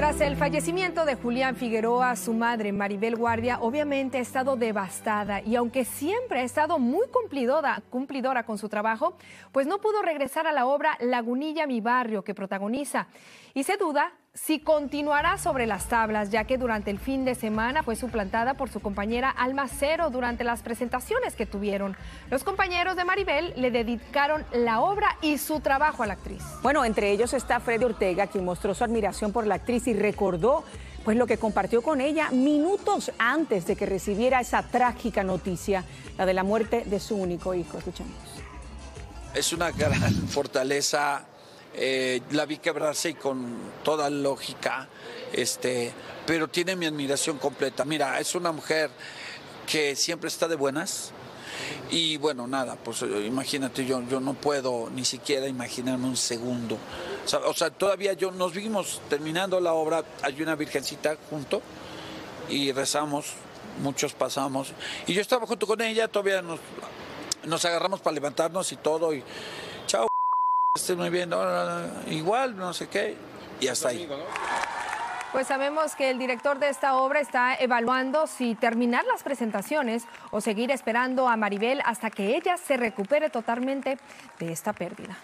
Tras el fallecimiento de Julián Figueroa, su madre Maribel Guardia obviamente ha estado devastada y aunque siempre ha estado muy cumplidora, cumplidora con su trabajo, pues no pudo regresar a la obra Lagunilla Mi Barrio que protagoniza. Y se duda si continuará sobre las tablas, ya que durante el fin de semana fue suplantada por su compañera Alma Cero durante las presentaciones que tuvieron. Los compañeros de Maribel le dedicaron la obra y su trabajo a la actriz. Bueno, entre ellos está Freddy Ortega, quien mostró su admiración por la actriz y recordó pues lo que compartió con ella minutos antes de que recibiera esa trágica noticia, la de la muerte de su único hijo. Escuchemos. Es una gran fortaleza eh, la vi quebrarse y con toda lógica, este, pero tiene mi admiración completa. Mira, es una mujer que siempre está de buenas. Y bueno, nada, pues eh, imagínate, yo, yo no puedo ni siquiera imaginarme un segundo. O sea, todavía yo nos vimos terminando la obra, hay una virgencita junto y rezamos, muchos pasamos. Y yo estaba junto con ella, todavía nos, nos agarramos para levantarnos y todo. Y chao, Estoy muy bien, igual, no sé qué, y hasta ahí. Pues sabemos que el director de esta obra está evaluando si terminar las presentaciones o seguir esperando a Maribel hasta que ella se recupere totalmente de esta pérdida.